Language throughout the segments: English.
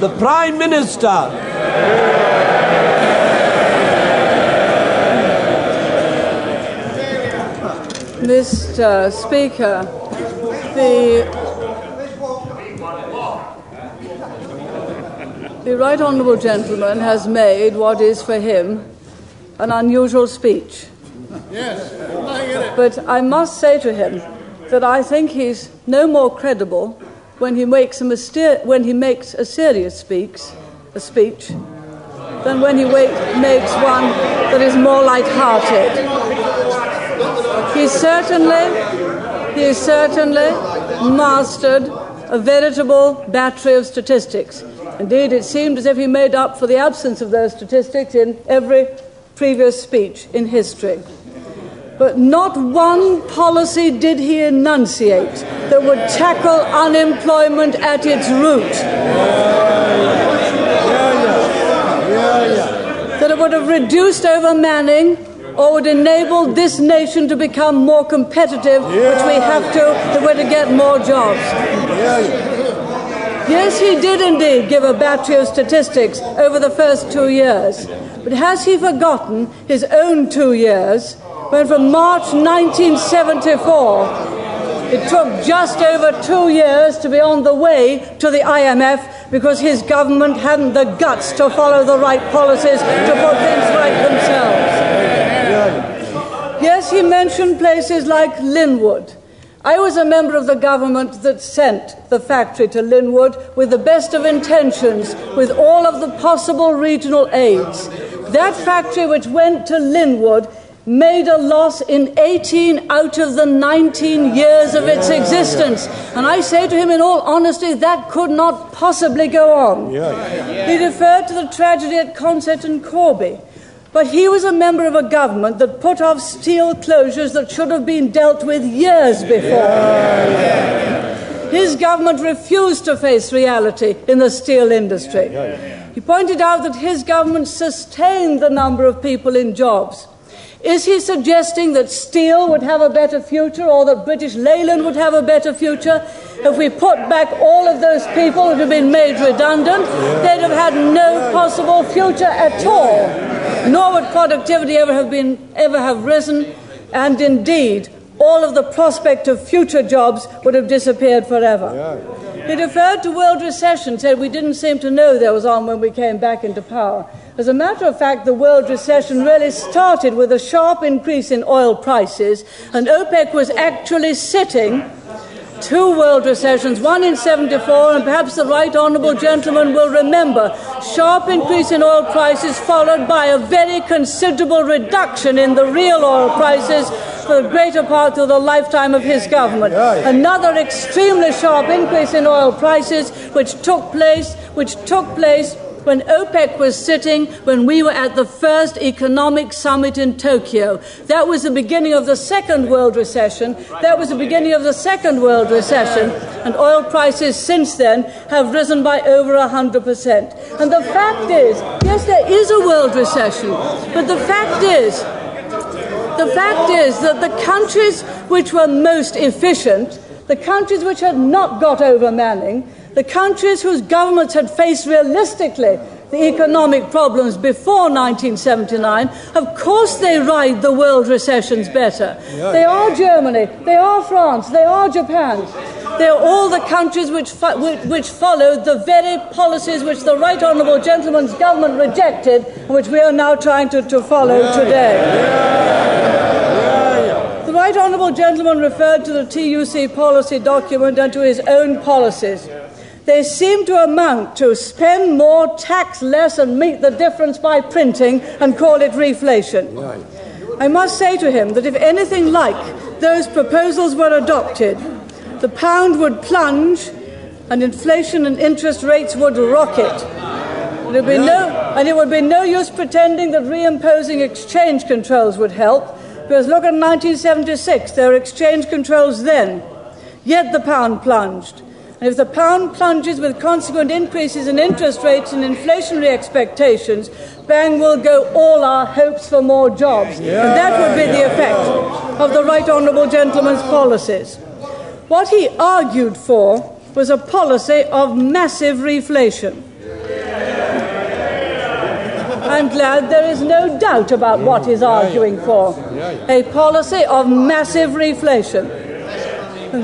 the Prime Minister. Mr. Speaker, the, the right honourable gentleman has made what is for him an unusual speech. Yes, I get it. But I must say to him that I think he's no more credible when he makes a, myster- when he makes a serious speaks, a speech than when he makes one that is more light-hearted. He certainly, he certainly mastered a veritable battery of statistics. Indeed, it seemed as if he made up for the absence of those statistics in every previous speech in history. But not one policy did he enunciate that would tackle unemployment at its root. That it would have reduced overmanning or would enable this nation to become more competitive, which we have to, that we're to get more jobs. Yes, he did indeed give a battery of statistics over the first two years. But has he forgotten his own two years when from March 1974 it took just over two years to be on the way to the IMF because his government hadn't the guts to follow the right policies to put things right themselves. Yes, he mentioned places like Linwood. I was a member of the government that sent the factory to Linwood with the best of intentions, with all of the possible regional aids. That factory, which went to Linwood, made a loss in 18 out of the 19 years of its existence. And I say to him in all honesty, that could not possibly go on. He referred to the tragedy at Consett and Corby. But he was a member of a government that put off steel closures that should have been dealt with years before. His government refused to face reality in the steel industry. He pointed out that his government sustained the number of people in jobs. Is he suggesting that steel would have a better future or that British Leyland would have a better future? If we put back all of those people who have been made redundant, they'd have had no possible future at all. Nor would productivity ever have been ever have risen, and indeed all of the prospect of future jobs would have disappeared forever. He referred to world recession, said we didn't seem to know there was on when we came back into power. As a matter of fact, the world recession really started with a sharp increase in oil prices, and OPEC was actually sitting two world recessions, one in 74, and perhaps the right honourable gentleman will remember, sharp increase in oil prices followed by a very considerable reduction in the real oil prices for the greater part of the lifetime of his government. Another extremely sharp increase in oil prices, which took place, which took place when OPEC was sitting when we were at the first economic summit in Tokyo. That was the beginning of the second world recession. That was the beginning of the second world recession. And oil prices since then have risen by over 100%. And the fact is, yes, there is a world recession, but the fact is, the fact is that the countries which were most efficient, the countries which had not got over manning, the countries whose governments had faced realistically the economic problems before 1979, of course they ride the world recessions better. They are Germany, they are France, they are Japan. They are all the countries which, fo- which, which followed the very policies which the Right Honourable Gentleman's government rejected and which we are now trying to, to follow today. The Right Honourable Gentleman referred to the TUC policy document and to his own policies. They seem to amount to spend more, tax less, and meet the difference by printing and call it reflation. I must say to him that if anything like those proposals were adopted, the pound would plunge and inflation and interest rates would rocket. And it would be no, and it would be no use pretending that reimposing exchange controls would help, because look at 1976, there were exchange controls then, yet the pound plunged. And if the pound plunges with consequent increases in interest rates and inflationary expectations, bang will go all our hopes for more jobs. And that would be the effect of the Right Honourable Gentleman's policies. What he argued for was a policy of massive reflation. I'm glad there is no doubt about what he's arguing for a policy of massive reflation.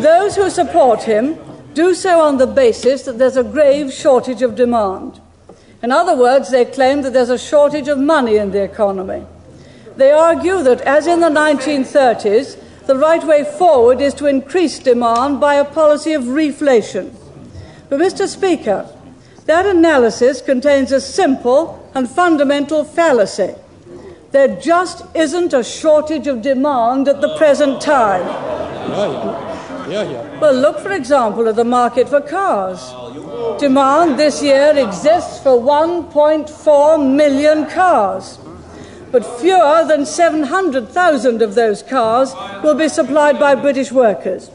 Those who support him do so on the basis that there's a grave shortage of demand. In other words, they claim that there's a shortage of money in the economy. They argue that, as in the 1930s, the right way forward is to increase demand by a policy of reflation. But, Mr. Speaker, that analysis contains a simple and fundamental fallacy. There just isn't a shortage of demand at the present time. Yeah, Well, look, for example, at the market for cars. Demand this year exists for 1.4 million cars, but fewer than 700,000 of those cars will be supplied by British workers.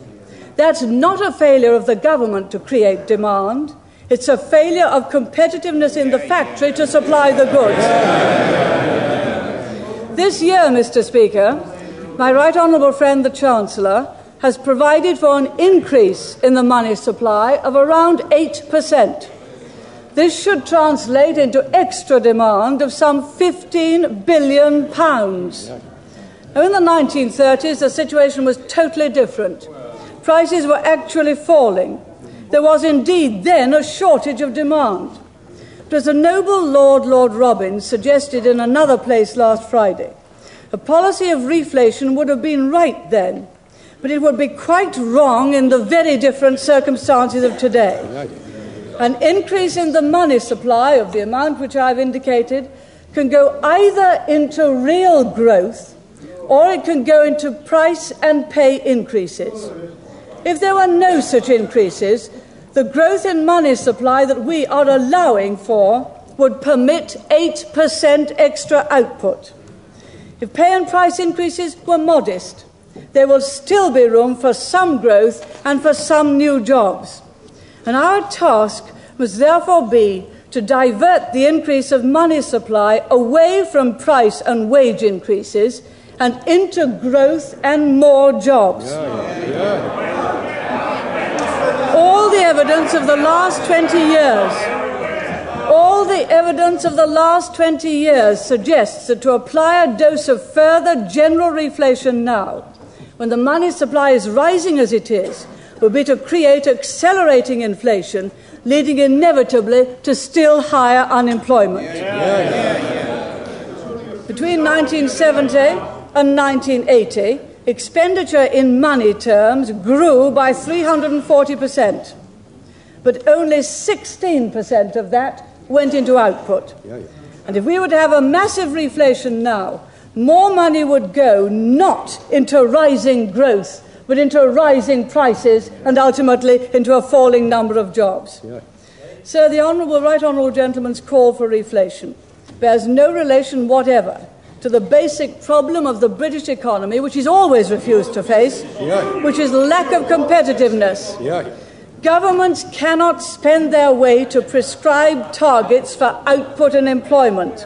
That's not a failure of the government to create demand. It's a failure of competitiveness in the factory to supply the goods. This year, Mr. Speaker, my right honourable friend the Chancellor has provided for an increase in the money supply of around 8%. This should translate into extra demand of some 15 billion pounds. Now, in the 1930s, the situation was totally different. Prices were actually falling. There was indeed then a shortage of demand. But as the noble Lord Lord Robbins suggested in another place last Friday, a policy of reflation would have been right then, but it would be quite wrong in the very different circumstances of today. An increase in the money supply of the amount which I've indicated can go either into real growth or it can go into price and pay increases. If there were no such increases, the growth in money supply that we are allowing for would permit 8% extra output. If pay and price increases were modest, there will still be room for some growth and for some new jobs. And our task must therefore be to divert the increase of money supply away from price and wage increases and into growth and more jobs. All the evidence of the last 20 years, all the evidence of the last 20 years suggests that to apply a dose of further general reflation now, when the money supply is rising as it is, would be to create accelerating inflation, leading inevitably to still higher unemployment. Between 1970 and 1980, expenditure in money terms grew by 340%, but only 16% of that went into output. And if we were to have a massive reflation now, more money would go not into rising growth, but into rising prices and ultimately into a falling number of jobs. So the Honourable Right Honourable Gentleman's call for reflation bears no relation whatever to the basic problem of the British economy, which he's always refused to face, which is lack of competitiveness. Governments cannot spend their way to prescribed targets for output and employment.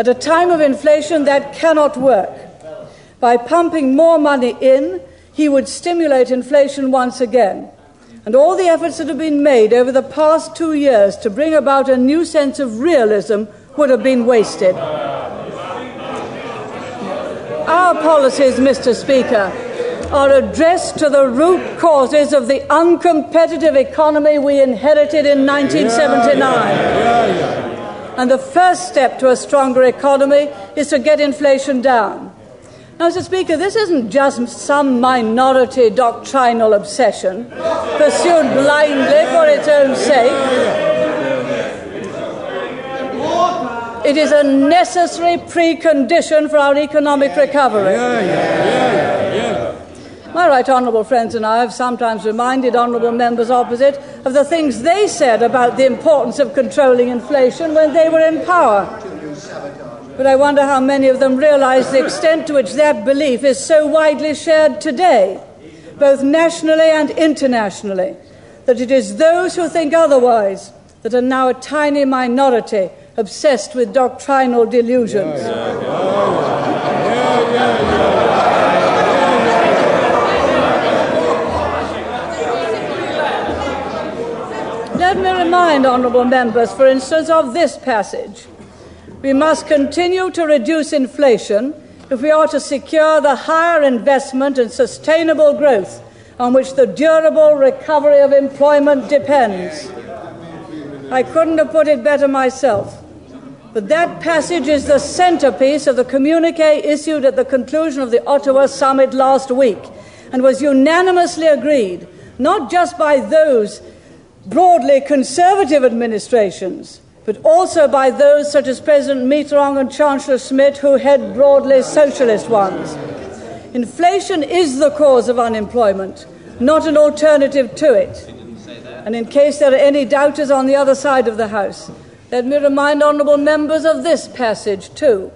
At a time of inflation, that cannot work. By pumping more money in, he would stimulate inflation once again. And all the efforts that have been made over the past two years to bring about a new sense of realism would have been wasted. Our policies, Mr. Speaker, are addressed to the root causes of the uncompetitive economy we inherited in 1979. And the first step to a stronger economy is to get inflation down. Now, Mr. Speaker, this isn't just some minority doctrinal obsession pursued blindly for its own sake. It is a necessary precondition for our economic recovery. My right honourable friends and I have sometimes reminded honourable members opposite of the things they said about the importance of controlling inflation when they were in power. But I wonder how many of them realise the extent to which that belief is so widely shared today, both nationally and internationally, that it is those who think otherwise that are now a tiny minority obsessed with doctrinal delusions. let me remind honourable members, for instance, of this passage. We must continue to reduce inflation if we are to secure the higher investment and sustainable growth on which the durable recovery of employment depends. I couldn't have put it better myself. But that passage is the centerpiece of the communique issued at the conclusion of the Ottawa summit last week and was unanimously agreed, not just by those broadly conservative administrations, but also by those such as President Mitterrand and Chancellor Schmidt, who head broadly socialist ones. Inflation is the cause of unemployment, not an alternative to it. And in case there are any doubters on the other side of the House, let me remind honourable members of this passage too.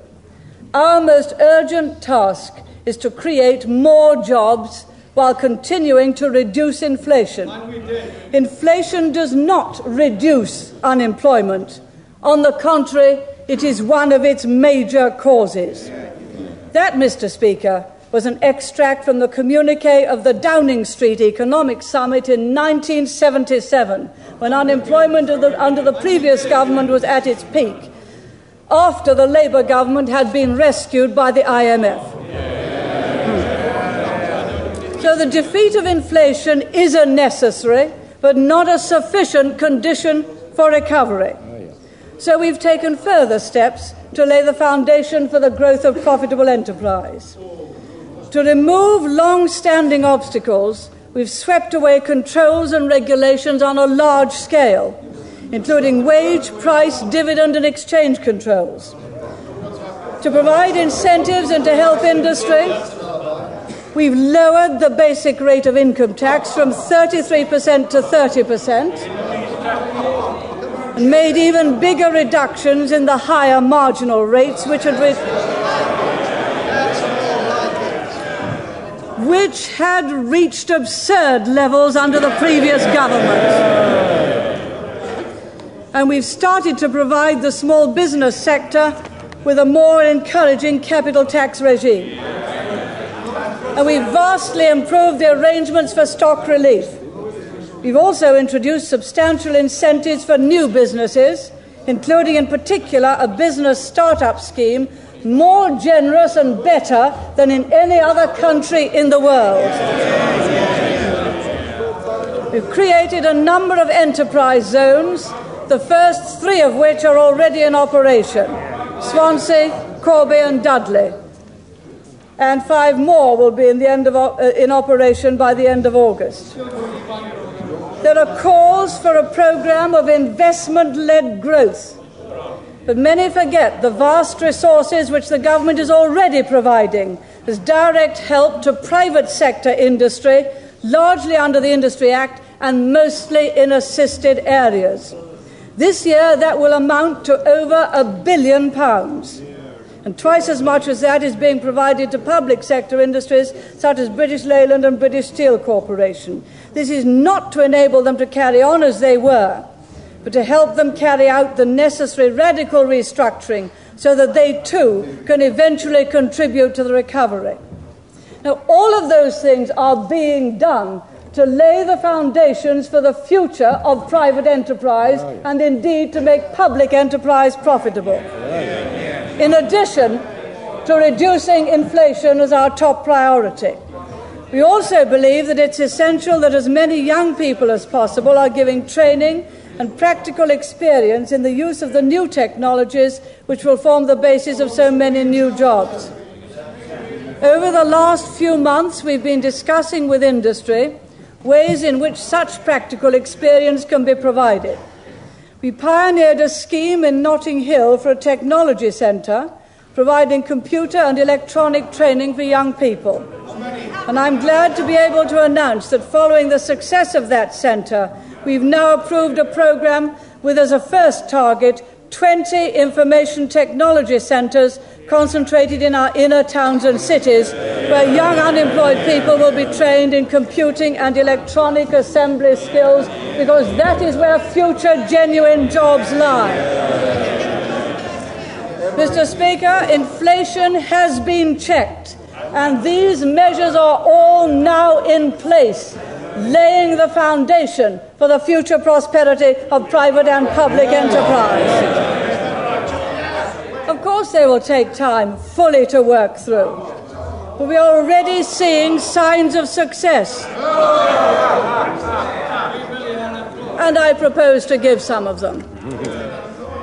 Our most urgent task is to create more jobs while continuing to reduce inflation. Inflation does not reduce unemployment. On the contrary, it is one of its major causes. That, Mr. Speaker, was an extract from the communique of the Downing Street Economic Summit in 1977, when unemployment under the previous government was at its peak, after the Labour government had been rescued by the IMF. So the defeat of inflation is a necessary but not a sufficient condition for recovery. Oh, so we've taken further steps to lay the foundation for the growth of profitable enterprise. To remove long standing obstacles, we've swept away controls and regulations on a large scale, including wage, price, dividend, and exchange controls. To provide incentives and to help industry, We've lowered the basic rate of income tax from 33% to 30% and made even bigger reductions in the higher marginal rates, which had, re- which had reached absurd levels under the previous government. And we've started to provide the small business sector with a more encouraging capital tax regime and we've vastly improved the arrangements for stock relief. We've also introduced substantial incentives for new businesses, including in particular a business startup scheme more generous and better than in any other country in the world. We've created a number of enterprise zones, the first three of which are already in operation Swansea, Corby, and Dudley and five more will be in, the end of, uh, in operation by the end of August. There are calls for a program of investment led growth. But many forget the vast resources which the government is already providing as direct help to private sector industry, largely under the Industry Act and mostly in assisted areas. This year, that will amount to over a billion pounds and twice as much as that is being provided to public sector industries such as British Leyland and British Steel Corporation. This is not to enable them to carry on as they were, but to help them carry out the necessary radical restructuring so that they too can eventually contribute to the recovery. Now, all of those things are being done to lay the foundations for the future of private enterprise oh, and indeed to make public enterprise profitable in addition to reducing inflation as our top priority. We also believe that it's essential that as many young people as possible are given training and practical experience in the use of the new technologies which will form the basis of so many new jobs. Over the last few months, we've been discussing with industry ways in which such practical experience can be provided. We pioneered a scheme in Notting Hill for a technology centre providing computer and electronic training for young people. And I'm glad to be able to announce that following the success of that centre, we've now approved a programme with as a first target 20 information technology centres concentrated in our inner towns and cities, where young unemployed people will be trained in computing and electronic assembly skills, because that is where future genuine jobs lie. Mr. Speaker, inflation has been checked, and these measures are all now in place laying the foundation for the future prosperity of private and public enterprise. Of course, they will take time fully to work through, but we are already seeing signs of success. And I propose to give some of them.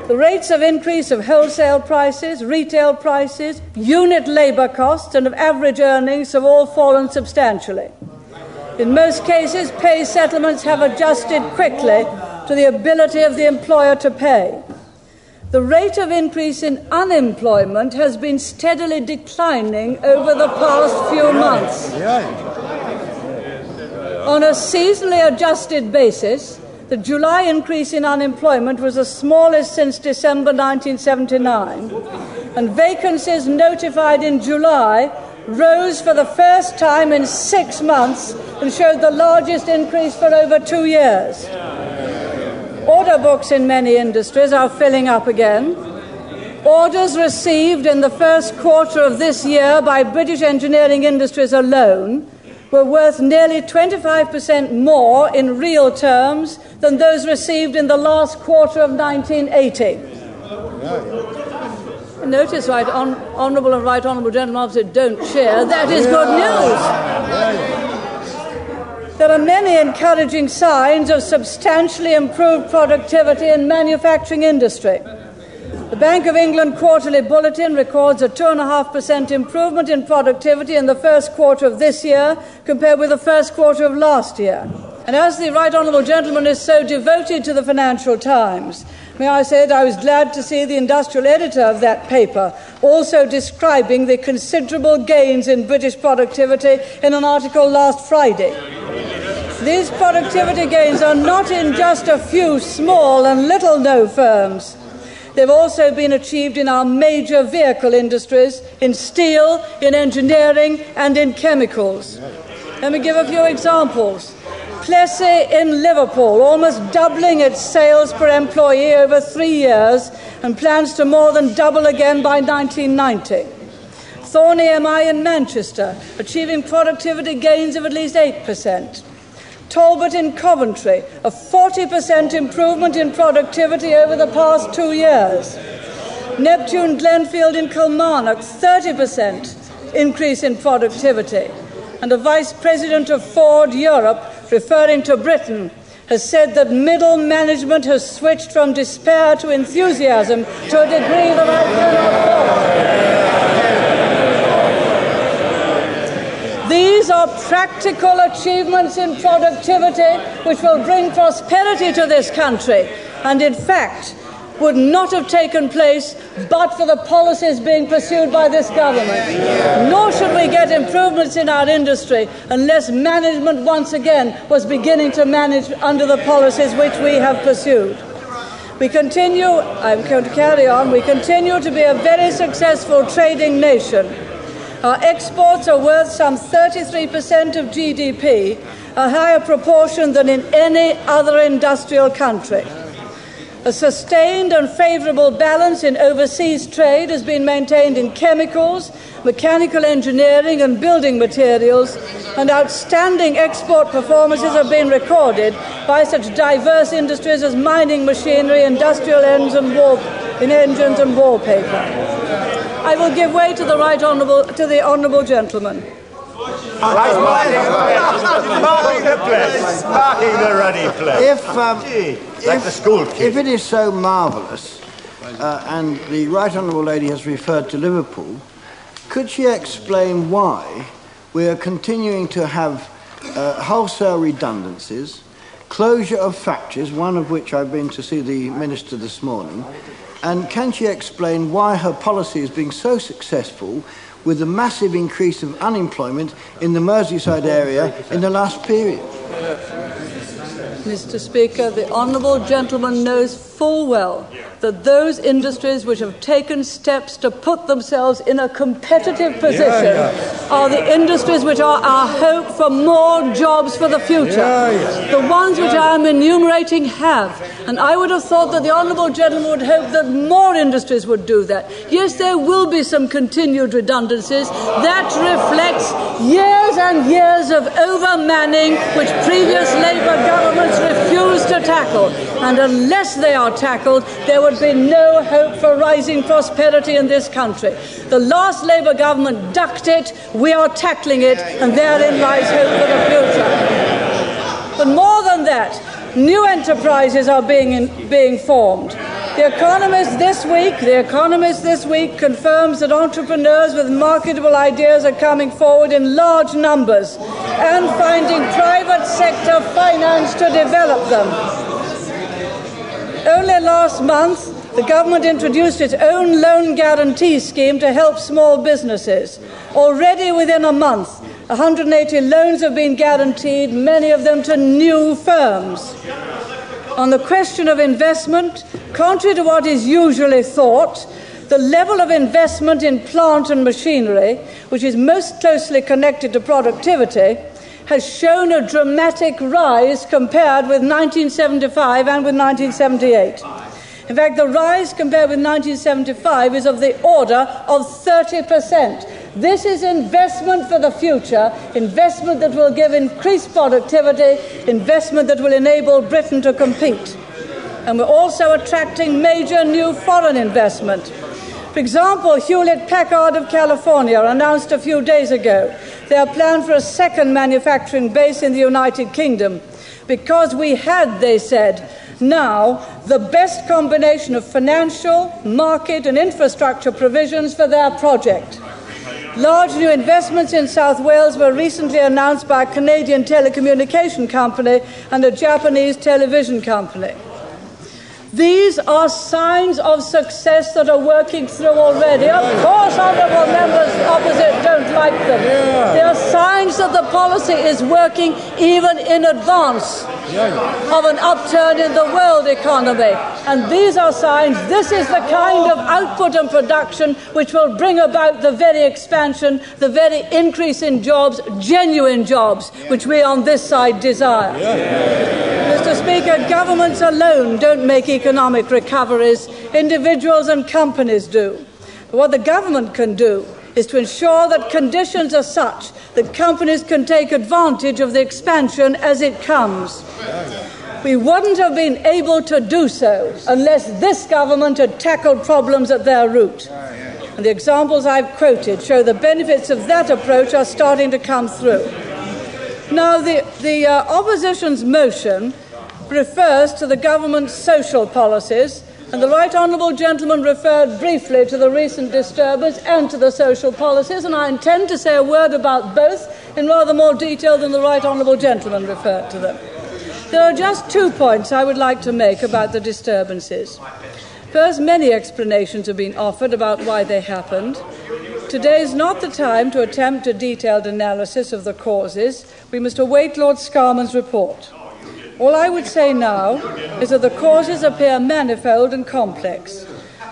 The rates of increase of wholesale prices, retail prices, unit labour costs, and of average earnings have all fallen substantially. In most cases, pay settlements have adjusted quickly to the ability of the employer to pay. The rate of increase in unemployment has been steadily declining over the past few months. On a seasonally adjusted basis, the July increase in unemployment was the smallest since December 1979, and vacancies notified in July rose for the first time in six months and showed the largest increase for over two years. Order books in many industries are filling up again. Orders received in the first quarter of this year by British engineering industries alone were worth nearly 25% more in real terms than those received in the last quarter of 1980. Notice, right, on, honourable and right honourable gentlemen opposite don't cheer. That is good news. There are many encouraging signs of substantially improved productivity in manufacturing industry. The Bank of England quarterly bulletin records a 2.5% improvement in productivity in the first quarter of this year compared with the first quarter of last year. And as the Right Honourable Gentleman is so devoted to the Financial Times, I say that I was glad to see the industrial editor of that paper also describing the considerable gains in British productivity in an article last Friday. These productivity gains are not in just a few small and little no firms. They've also been achieved in our major vehicle industries, in steel, in engineering, and in chemicals. Let me give a few examples. Plessey in Liverpool, almost doubling its sales per employee over three years, and plans to more than double again by 1990. Thorn EMI in Manchester, achieving productivity gains of at least 8%. Talbot in Coventry, a 40% improvement in productivity over the past two years. Neptune Glenfield in Kilmarnock, 30% increase in productivity. And the Vice President of Ford Europe, referring to Britain, has said that middle management has switched from despair to enthusiasm to a degree that I cannot These are practical achievements in productivity which will bring prosperity to this country. And, in fact, would not have taken place but for the policies being pursued by this government. Nor should we get improvements in our industry unless management once again was beginning to manage under the policies which we have pursued. We continue, I'm going to carry on, we continue to be a very successful trading nation. Our exports are worth some 33% of GDP, a higher proportion than in any other industrial country. A sustained and favourable balance in overseas trade has been maintained in chemicals, mechanical engineering, and building materials, and outstanding export performances have been recorded by such diverse industries as mining machinery, industrial ends and wall, in engines and wallpaper. I will give way to the right honourable to the honourable gentleman. Marking the place. Marking the place. If, um, like if, the school kid. if it is so marvellous, uh, and the Right Honourable Lady has referred to Liverpool, could she explain why we are continuing to have uh, wholesale redundancies, closure of factories, one of which I've been to see the Minister this morning, and can she explain why her policy has been so successful with the massive increase of unemployment in the Merseyside area in the last period? Mr. Speaker, the Honourable Gentleman knows full well that those industries which have taken steps to put themselves in a competitive position Yeah, yeah. are the industries which are our hope for more jobs for the future. Yeah. The ones which I am enumerating have. And I would have thought that the Honourable Gentleman would hope that more industries would do that. Yes, there will be some continued redundancies. That reflects years and years of overmanning which previous Labour governments refused to tackle. And unless they are tackled, there would be no hope for rising prosperity in this country. The last Labour government ducked it, we are tackling it, and therein lies hope for the future. But more than that, new enterprises are being, in, being formed. The Economist this week, The Economist this week confirms that entrepreneurs with marketable ideas are coming forward in large numbers and finding private sector finance to develop them. Only last month, the government introduced its own loan guarantee scheme to help small businesses. Already within a month, 180 loans have been guaranteed, many of them to new firms. On the question of investment, contrary to what is usually thought, the level of investment in plant and machinery, which is most closely connected to productivity, has shown a dramatic rise compared with 1975 and with 1978. In fact, the rise compared with 1975 is of the order of 30%. This is investment for the future, investment that will give increased productivity, investment that will enable Britain to compete. And we're also attracting major new foreign investment. For example, Hewlett Packard of California announced a few days ago their plan for a second manufacturing base in the United Kingdom because we had, they said, now the best combination of financial, market, and infrastructure provisions for their project. Large new investments in South Wales were recently announced by a Canadian telecommunication company and a Japanese television company. These are signs of success that are working through already. Of course, honourable members opposite don't like them. Yeah. They are signs that the policy is working even in advance of an upturn in the world economy. And these are signs, this is the kind of output and production which will bring about the very expansion, the very increase in jobs, genuine jobs, which we on this side desire. Mr. Speaker, governments alone don't make economic recoveries, individuals and companies do. But what the government can do is to ensure that conditions are such that companies can take advantage of the expansion as it comes. We wouldn't have been able to do so unless this government had tackled problems at their root. And the examples I've quoted show the benefits of that approach are starting to come through. Now, the, the uh, opposition's motion refers to the government's social policies, and the Right Honourable Gentleman referred briefly to the recent disturbance and to the social policies, and I intend to say a word about both in rather more detail than the Right Honourable Gentleman referred to them. There are just two points I would like to make about the disturbances. First, many explanations have been offered about why they happened. Today is not the time to attempt a detailed analysis of the causes. We must await Lord Scarman's report. All I would say now is that the causes appear manifold and complex.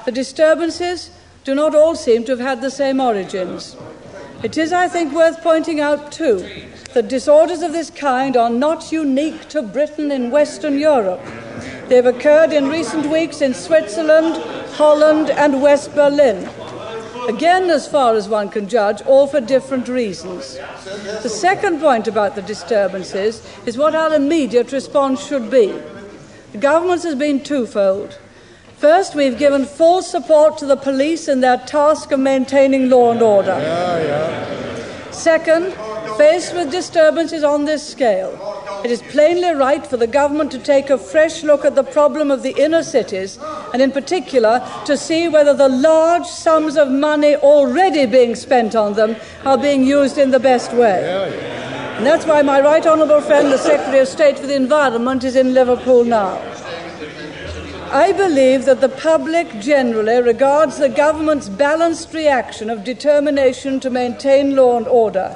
The disturbances do not all seem to have had the same origins. It is, I think, worth pointing out, too, that disorders of this kind are not unique to Britain in Western Europe. They have occurred in recent weeks in Switzerland, Holland, and West Berlin. Again, as far as one can judge, all for different reasons. The second point about the disturbances is what our immediate response should be. The government has been twofold. First, we've given full support to the police in their task of maintaining law and order. Second, faced with disturbances on this scale, it is plainly right for the government to take a fresh look at the problem of the inner cities, and in particular to see whether the large sums of money already being spent on them are being used in the best way. And that's why my right honourable friend, the Secretary of State for the Environment, is in Liverpool now. I believe that the public generally regards the government's balanced reaction of determination to maintain law and order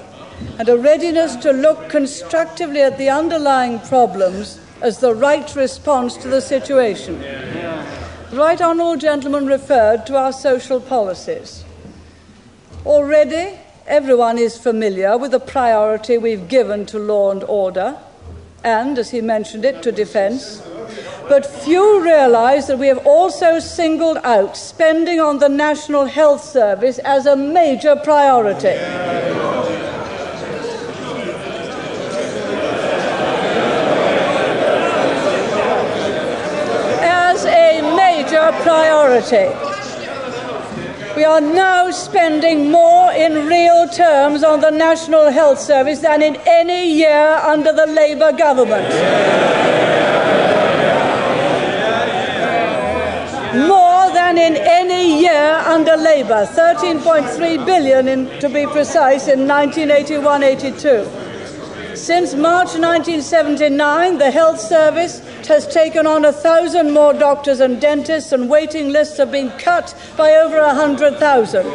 and a readiness to look constructively at the underlying problems as the right response to the situation. The right honourable gentleman referred to our social policies. Already, everyone is familiar with the priority we've given to law and order, and, as he mentioned it, to defence. But few realise that we have also singled out spending on the National Health Service as a major priority. As a major priority. We are now spending more in real terms on the National Health Service than in any year under the Labour government. More than in any year under Labour, 13.3 billion in, to be precise in 1981-82. Since March 1979, the health service has taken on a thousand more doctors and dentists, and waiting lists have been cut by over a hundred thousand.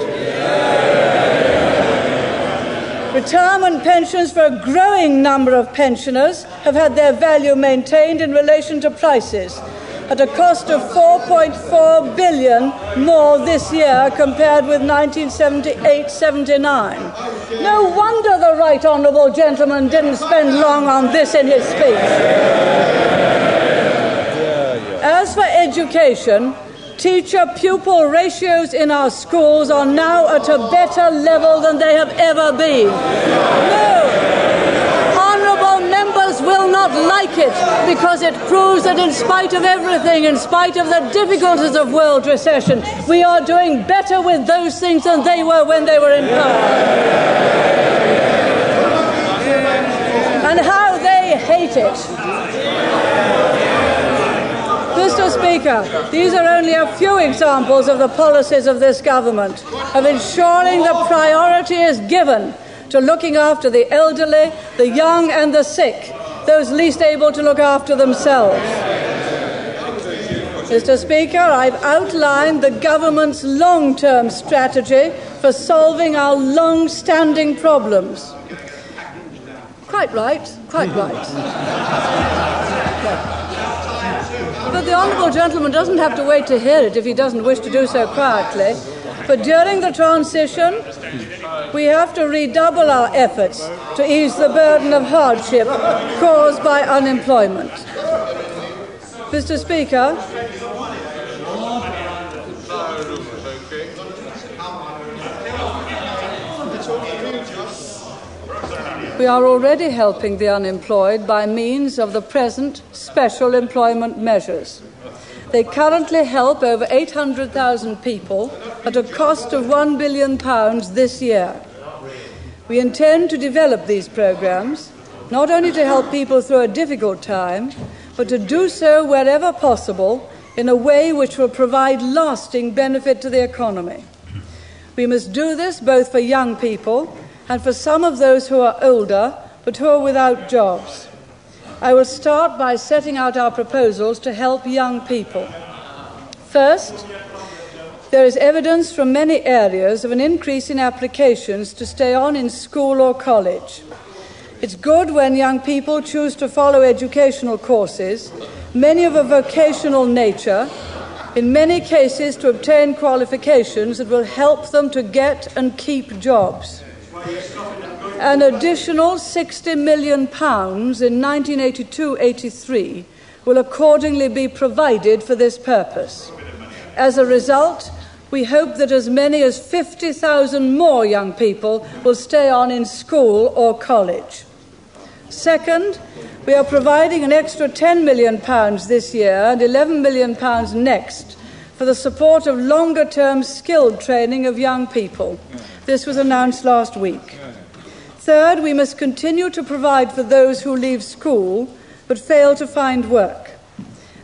Retirement pensions for a growing number of pensioners have had their value maintained in relation to prices at a cost of 4.4 billion more this year compared with 1978-79. No wonder the right honourable gentleman didn't spend long on this in his speech. As for education, teacher pupil ratios in our schools are now at a better level than they have ever been. No! Honourable members will not like it because it proves that, in spite of everything, in spite of the difficulties of world recession, we are doing better with those things than they were when they were in power. And how they hate it. Mr. Speaker, these are only a few examples of the policies of this government of ensuring the priority is given to looking after the elderly, the young, and the sick, those least able to look after themselves. Mr. Speaker, I've outlined the government's long term strategy for solving our long standing problems. Quite right, quite right. But the Honourable Gentleman doesn't have to wait to hear it if he doesn't wish to do so quietly. But during the transition, we have to redouble our efforts to ease the burden of hardship caused by unemployment. Mr. Speaker, We are already helping the unemployed by means of the present special employment measures. They currently help over 800,000 people at a cost of £1 billion this year. We intend to develop these programs not only to help people through a difficult time, but to do so wherever possible in a way which will provide lasting benefit to the economy. We must do this both for young people and for some of those who are older but who are without jobs. I will start by setting out our proposals to help young people. First, there is evidence from many areas of an increase in applications to stay on in school or college. It's good when young people choose to follow educational courses, many of a vocational nature, in many cases to obtain qualifications that will help them to get and keep jobs. An additional £60 million in 1982 83 will accordingly be provided for this purpose. As a result, we hope that as many as 50,000 more young people will stay on in school or college. Second, we are providing an extra £10 million this year and £11 million next for the support of longer term skilled training of young people. This was announced last week. Third, we must continue to provide for those who leave school but fail to find work.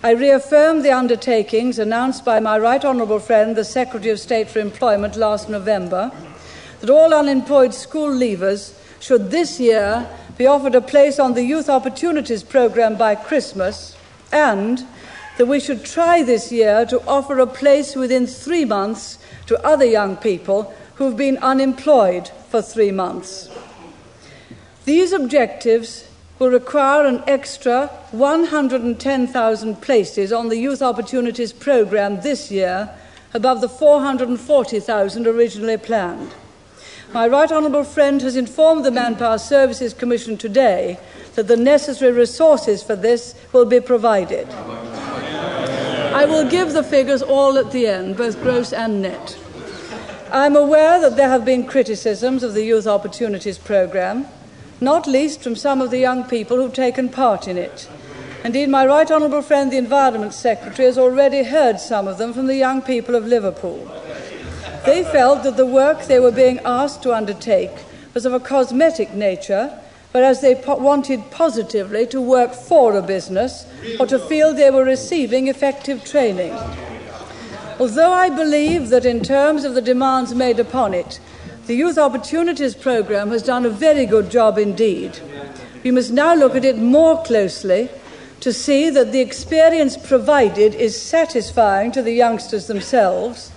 I reaffirm the undertakings announced by my right honourable friend, the Secretary of State for Employment, last November, that all unemployed school leavers should this year be offered a place on the Youth Opportunities Programme by Christmas, and that we should try this year to offer a place within three months to other young people who've been unemployed for three months. These objectives will require an extra 110,000 places on the Youth Opportunities Programme this year, above the 440,000 originally planned. My right honourable friend has informed the Manpower Services Commission today that the necessary resources for this will be provided. I will give the figures all at the end, both gross and net. I'm aware that there have been criticisms of the Youth Opportunities Programme, not least from some of the young people who've taken part in it. Indeed, my right honourable friend, the Environment Secretary, has already heard some of them from the young people of Liverpool. They felt that the work they were being asked to undertake was of a cosmetic nature, whereas they po- wanted positively to work for a business or to feel they were receiving effective training. Although I believe that in terms of the demands made upon it, the Youth Opportunities Programme has done a very good job indeed. We must now look at it more closely to see that the experience provided is satisfying to the youngsters themselves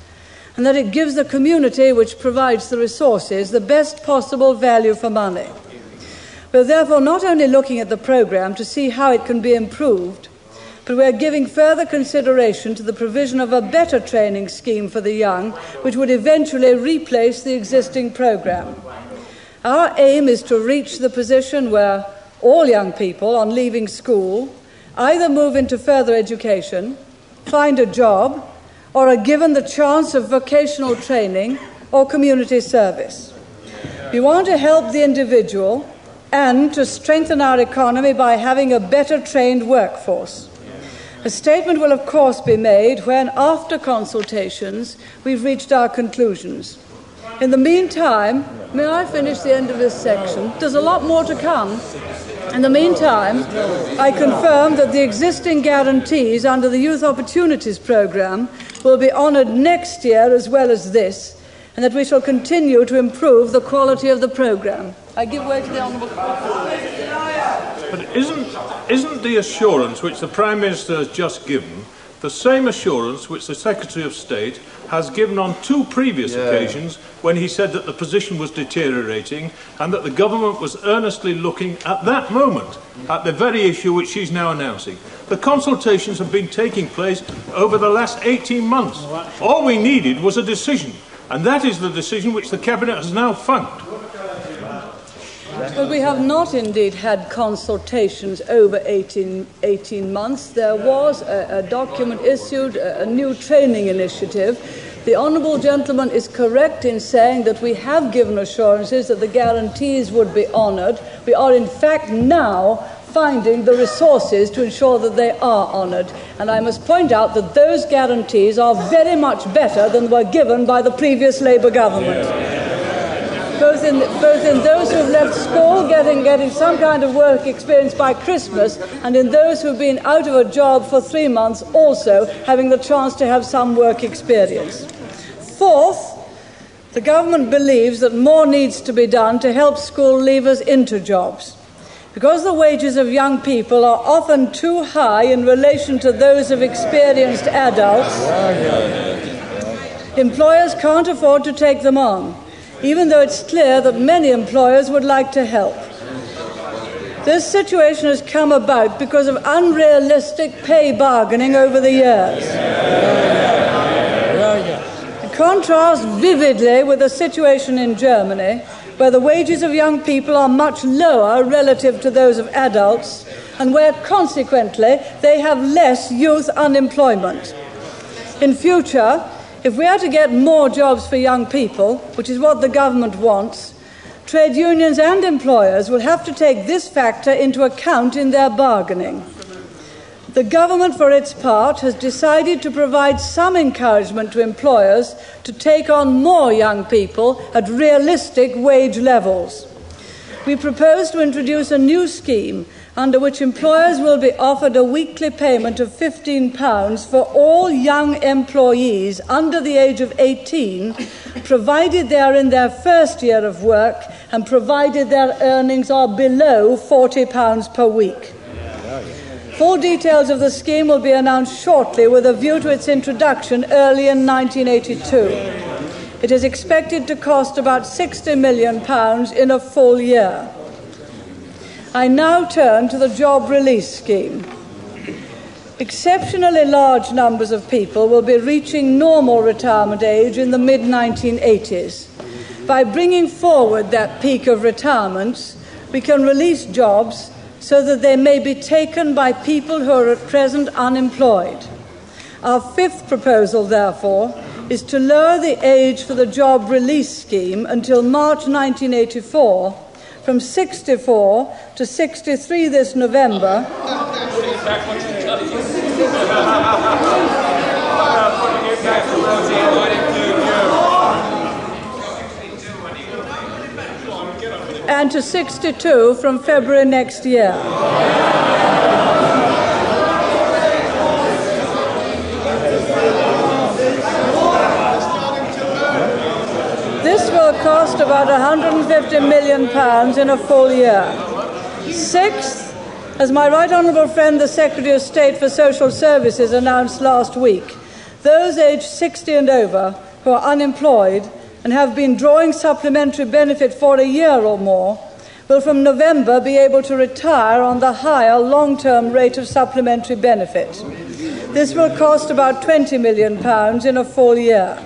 and that it gives the community which provides the resources the best possible value for money. We're therefore not only looking at the programme to see how it can be improved, but we're giving further consideration to the provision of a better training scheme for the young, which would eventually replace the existing programme. Our aim is to reach the position where all young people, on leaving school, either move into further education, find a job, or are given the chance of vocational training or community service. We want to help the individual and to strengthen our economy by having a better trained workforce. A statement will, of course, be made when, after consultations, we've reached our conclusions. In the meantime, may I finish the end of this section? There's a lot more to come. In the meantime, I confirm that the existing guarantees under the Youth Opportunities Programme will be honoured next year as well as this, and that we shall continue to improve the quality of the programme. I give way to the Honourable. But isn't, isn't the assurance which the Prime Minister has just given the same assurance which the Secretary of State has given on two previous yeah. occasions when he said that the position was deteriorating and that the government was earnestly looking at that moment at the very issue which she's now announcing. The consultations have been taking place over the last 18 months. All we needed was a decision, and that is the decision which the Cabinet has now found. But we have not indeed had consultations over 18, 18 months. There was a, a document issued, a, a new training initiative. The Honourable Gentleman is correct in saying that we have given assurances that the guarantees would be honoured. We are, in fact, now finding the resources to ensure that they are honoured. And I must point out that those guarantees are very much better than were given by the previous Labour government both in, both in those who've left school getting, getting some kind of work experience by Christmas, and in those who've been out of a job for three months also having the chance to have some work experience. Fourth, the government believes that more needs to be done to help school leavers into jobs. Because the wages of young people are often too high in relation to those of experienced adults, employers can't afford to take them on even though it's clear that many employers would like to help. This situation has come about because of unrealistic pay bargaining over the years. It contrasts vividly with the situation in Germany, where the wages of young people are much lower relative to those of adults, and where consequently they have less youth unemployment. In future, if we are to get more jobs for young people, which is what the government wants, trade unions and employers will have to take this factor into account in their bargaining. The government, for its part, has decided to provide some encouragement to employers to take on more young people at realistic wage levels. We propose to introduce a new scheme under which employers will be offered a weekly payment of £15 for all young employees under the age of 18, provided they are in their first year of work and provided their earnings are below £40 per week. Full details of the scheme will be announced shortly with a view to its introduction early in 1982. It is expected to cost about £60 million in a full year. I now turn to the job release scheme. Exceptionally large numbers of people will be reaching normal retirement age in the mid 1980s. By bringing forward that peak of retirements, we can release jobs so that they may be taken by people who are at present unemployed. Our fifth proposal, therefore, is to lower the age for the job release scheme until March 1984 from 64 to 63 this November. And to 62 from February next year. This will cost about 150 million pounds in a full year. Sixth, as my right honourable friend, the Secretary of State for Social Services, announced last week, those aged 60 and over who are unemployed and have been drawing supplementary benefit for a year or more will from November be able to retire on the higher long term rate of supplementary benefit. This will cost about £20 million in a full year.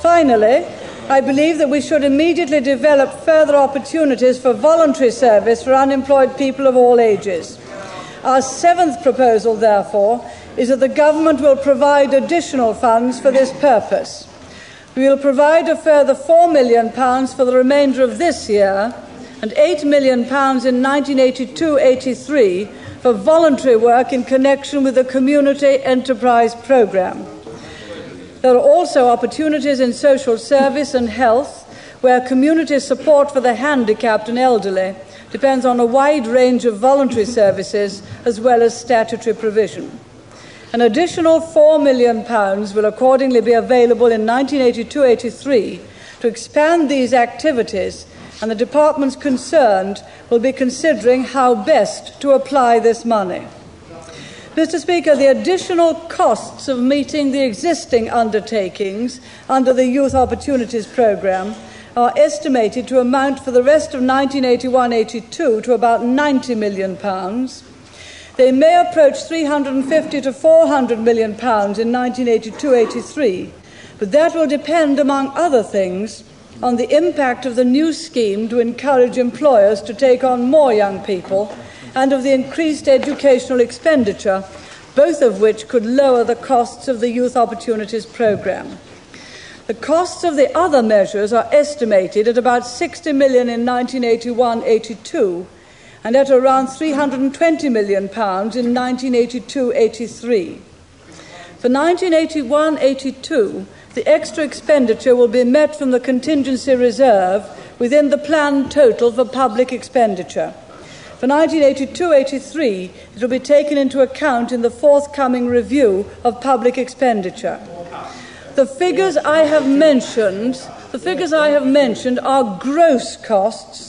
Finally, I believe that we should immediately develop further opportunities for voluntary service for unemployed people of all ages. Our seventh proposal, therefore, is that the government will provide additional funds for this purpose. We will provide a further £4 million for the remainder of this year and £8 million in 1982 83 for voluntary work in connection with the Community Enterprise Programme. There are also opportunities in social service and health where community support for the handicapped and elderly depends on a wide range of voluntary services as well as statutory provision. An additional £4 million will accordingly be available in 1982 83 to expand these activities, and the departments concerned will be considering how best to apply this money. Mr. Speaker, the additional costs of meeting the existing undertakings under the Youth Opportunities Programme are estimated to amount for the rest of 1981 82 to about £90 million. They may approach 350 to 400 million pounds in 1982 83, but that will depend, among other things, on the impact of the new scheme to encourage employers to take on more young people and of the increased educational expenditure, both of which could lower the costs of the Youth Opportunities Programme. The costs of the other measures are estimated at about 60 million in 1981 82 and at around 320 million pounds in 1982 83. For 1981 82, the extra expenditure will be met from the contingency reserve within the planned total for public expenditure. For 1982-83, it will be taken into account in the forthcoming review of public expenditure. The figures I have mentioned, the figures I have mentioned are gross costs,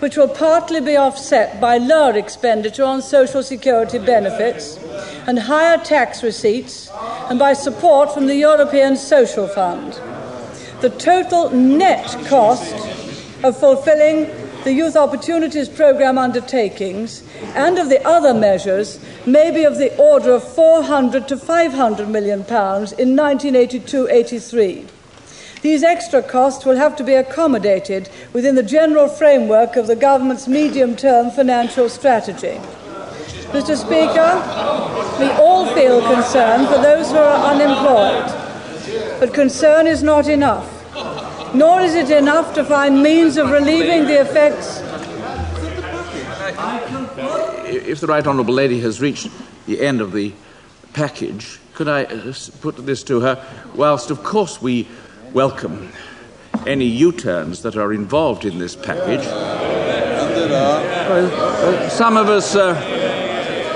which will partly be offset by lower expenditure on social security benefits and higher tax receipts, and by support from the European Social Fund. The total net cost of fulfilling the Youth Opportunities Programme undertakings and of the other measures may be of the order of 400 to 500 million pounds in 1982-83. These extra costs will have to be accommodated within the general framework of the government's medium-term financial strategy. Mr Speaker, we all feel concern for those who are unemployed, but concern is not enough nor is it enough to find means of relieving the effects. If the Right Honourable Lady has reached the end of the package, could I uh, put this to her? Whilst, of course, we welcome any U turns that are involved in this package, uh, some of us. Uh,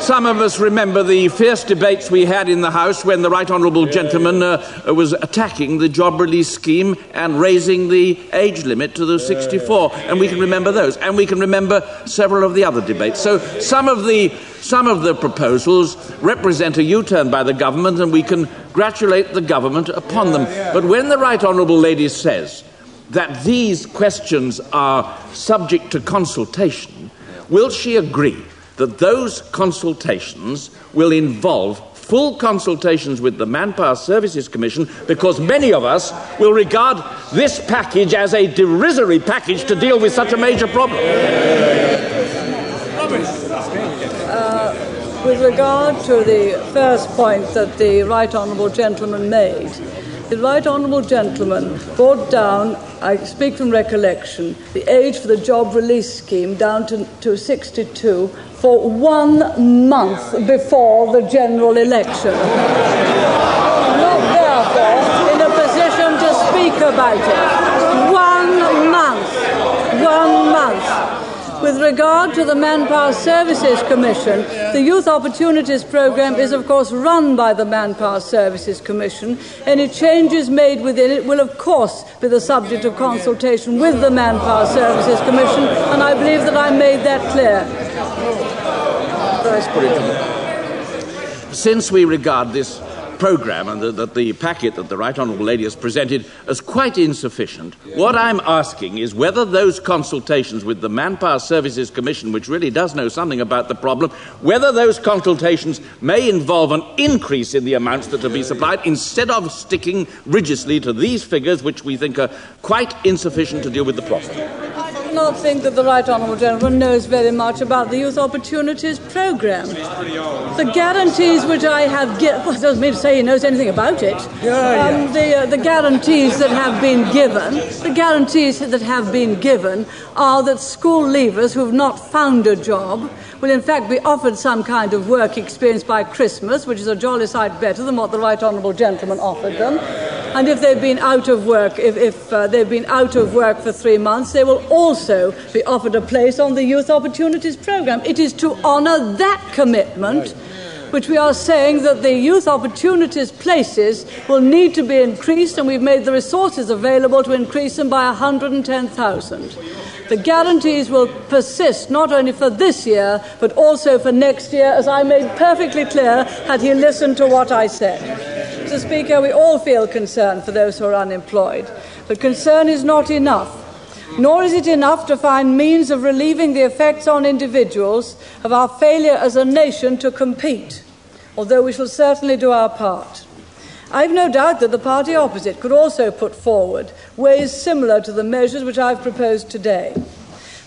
some of us remember the fierce debates we had in the House when the Right Honourable Gentleman uh, was attacking the job release scheme and raising the age limit to the 64. And we can remember those. And we can remember several of the other debates. So some of the, some of the proposals represent a U turn by the government, and we congratulate the government upon them. But when the Right Honourable Lady says that these questions are subject to consultation, will she agree that those consultations will involve full consultations with the Manpower Services Commission because many of us will regard this package as a derisory package to deal with such a major problem. Uh, with regard to the first point that the Right Honourable Gentleman made, the Right Honourable Gentleman brought down, I speak from recollection, the age for the job release scheme down to, to 62 for one month before the general election. Not therefore in a position to speak about it. One month. One month. With regard to the Manpower Services Commission, the Youth Opportunities Programme is, of course, run by the Manpower Services Commission. Any changes made within it will, of course, be the subject of consultation with the Manpower Services Commission, and I believe that I made that clear. Since we regard this programme and that the, the packet that the Right Honourable Lady has presented as quite insufficient, what I'm asking is whether those consultations with the Manpower Services Commission, which really does know something about the problem, whether those consultations may involve an increase in the amounts that are to be supplied instead of sticking rigidly to these figures, which we think are quite insufficient to deal with the problem not think that the Right Honourable Gentleman knows very much about the Youth Opportunities Programme. The guarantees which I have given, well, doesn't mean to say he knows anything about it. Um, the, uh, the guarantees that have been given, the guarantees that have been given are that school leavers who have not found a job will in fact be offered some kind of work experience by Christmas, which is a jolly sight better than what the Right Honourable Gentleman offered them. And if they've been out of work, if, if uh, they've been out of work for three months, they will also be offered a place on the Youth Opportunities Programme. It is to honour that commitment which we are saying that the youth opportunities places will need to be increased, and we've made the resources available to increase them by 110,000. The guarantees will persist not only for this year, but also for next year, as I made perfectly clear had he listened to what I said. Mr. Speaker, we all feel concern for those who are unemployed, but concern is not enough. Nor is it enough to find means of relieving the effects on individuals of our failure as a nation to compete, although we shall certainly do our part. I have no doubt that the party opposite could also put forward ways similar to the measures which I have proposed today.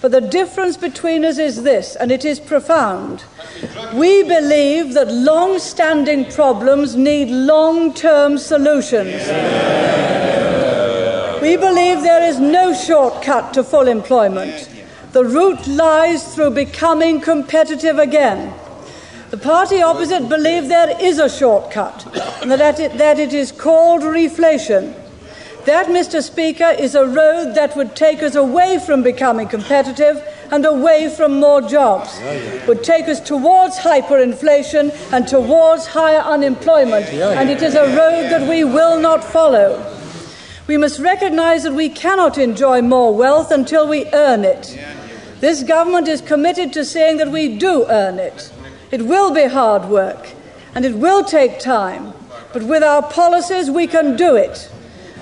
But the difference between us is this, and it is profound. We believe that long standing problems need long term solutions. We believe there is no shortcut to full employment. The route lies through becoming competitive again. The party opposite believe there is a shortcut, and that it, that it is called reflation. That, Mr. Speaker, is a road that would take us away from becoming competitive and away from more jobs, would take us towards hyperinflation and towards higher unemployment, and it is a road that we will not follow. We must recognize that we cannot enjoy more wealth until we earn it. This government is committed to saying that we do earn it. It will be hard work and it will take time, but with our policies we can do it.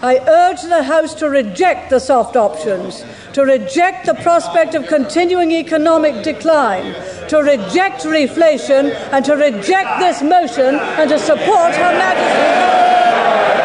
I urge the House to reject the soft options, to reject the prospect of continuing economic decline, to reject reflation, and to reject this motion and to support Her Majesty.